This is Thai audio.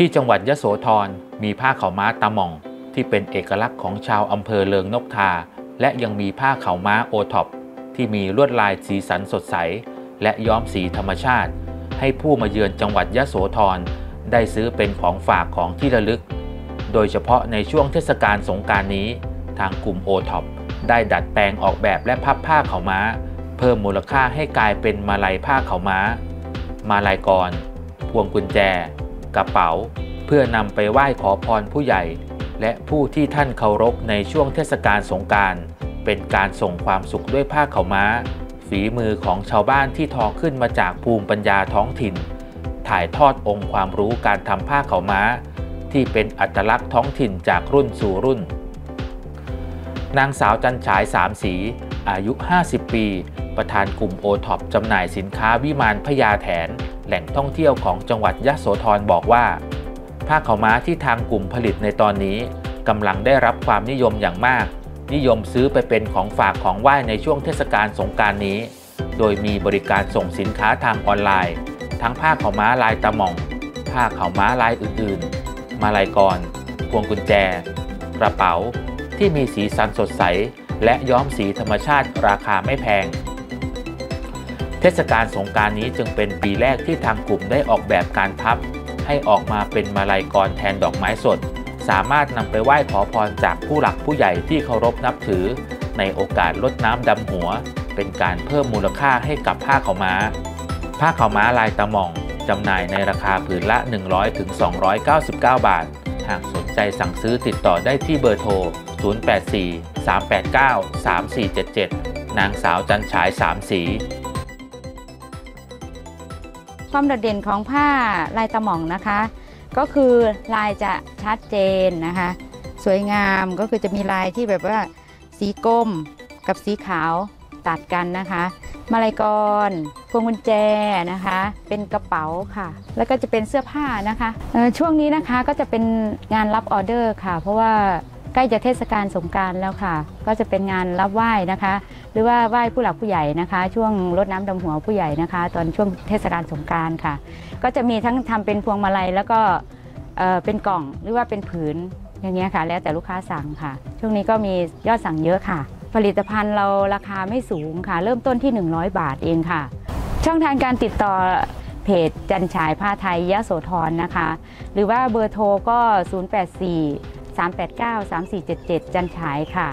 ที่จังหวัดยโสธรมีผ้าขาวม้าตาหม่อง ที่เป็นเอกลักษณ์ของชาวอำเภอเลิงนกทา และยังมีผ้าขาวม้าโอท็อปที่มีลวดลายสีสันสดใส และย้อมสีธรรมชาติ ให้ผู้มาเยือนจังหวัดยโสธรได้ซื้อเป็นของฝากของที่ระลึก โดยเฉพาะในช่วงเทศกาลสงกรานต์นี้ ทางกลุ่มโอท็อปได้ดัดแปลงออกแบบและพับผ้าขาวม้า เพิ่มมูลค่าให้กลายเป็นมาลัยผ้าขาวม้า มาลัยกร พวงกุญแจ กระเป๋า เพื่อนำไปไหว้ขอพรผู้ใหญ่ และผู้ที่ท่านเคารพในช่วงเทศกาลสงการเป็นการส่งความสุขด้วยผ้าเขาม้า ฝีมือของชาวบ้านที่ทอขึ้นมาจากภูมิปัญญาท้องถิ่น ถ่ายทอดองค์ความรู้การทำผ้าเขาม้า ที่เป็นอัตลักษณ์ท้องถิ่นจากรุ่นสู่รุ่น นางสาวจันฉายสามสีอายุ 50 ปี ประธานกลุ่มโอท็อปจำหน่ายสินค้าวิมานพญาแถน แหล่งท่องเที่ยวของจังหวัดยะโสธรบอกว่าผ้าขาวม้าที่ทางกลุ่มผลิตในตอนนี้กำลังได้รับความนิยมอย่างมาก นิยมซื้อไปเป็นของฝากของไหว้ในช่วงเทศกาลสงกรารนี้ โดยมีบริการส่งสินค้าทางออนไลน์ ทั้งผ้าขาวม้าลายตะหม่อง ผ้าขาวม้าลายอื่นๆ มาลายกร พวงกุญแจ กระเป๋าที่มีสีสันสดใส และย้อมสีธรรมชาติราคาไม่แพง เทศกาลสงการนี้จึงเป็นปีแรกที่ทางกลุ่มได้ออกแบบการพับ ให้ออกมาเป็นมาลัยกรแทนดอกไม้สด สามารถนำไปไหว้ขอพรจากผู้หลักผู้ใหญ่ที่เคารพนับถือ ในโอกาสลดน้ำดำหัว เป็นการเพิ่มมูลค่าให้กับผ้าขาวม้า ผ้าขาวม้าลายตะหม่องจำหน่ายในราคาผืนละ 100ถึง299 บาท หากสนใจสั่งซื้อติดต่อได้ที่เบอร์โทร 084 389 3477 นางสาวจันฉายสามสี ความโดดเด่นของผ้าลายตะหม่องนะคะ ก็คือลายจะชัดเจนนะคะ สวยงามก็คือจะมีลายที่แบบว่าสีกรมกับสีขาวตัดกันนะคะมาลัยกรพวงกุญแจนะคะ เป็นกระเป๋าค่ะ แล้วก็จะเป็นเสื้อผ้านะคะช่วงนี้นะคะก็จะเป็นงานรับออเดอร์ค่ะ เพราะว่า ใกล้จะเทศกาลสงการแล้วค่ะ ก็จะเป็นงานรับไหว้นะคะ หรือว่าไหว้ผู้หลักผู้ใหญ่นะคะ ช่วงรดน้ำดำหัวผู้ใหญ่นะคะ ตอนช่วงเทศกาลสงการค่ะ ก็จะมีทั้งทำเป็นพวงมาลัยแล้วก็เอ่อเป็นกล่องหรือว่าเป็นผืนอย่างเงี้ยค่ะ แล้วแต่ลูกค้าสั่งค่ะ ช่วงนี้ก็มียอดสั่งเยอะค่ะ ผลิตภัณฑ์เราราคาไม่สูงค่ะ เริ่มต้นที่ 100 บาทเองค่ะ ช่องทางการติดต่อเพจจันฉายผ้าไทยยะโสธรนะคะ หรือว่าเบอร์โทรก็ 084 389 3477 จันฉายค่ะ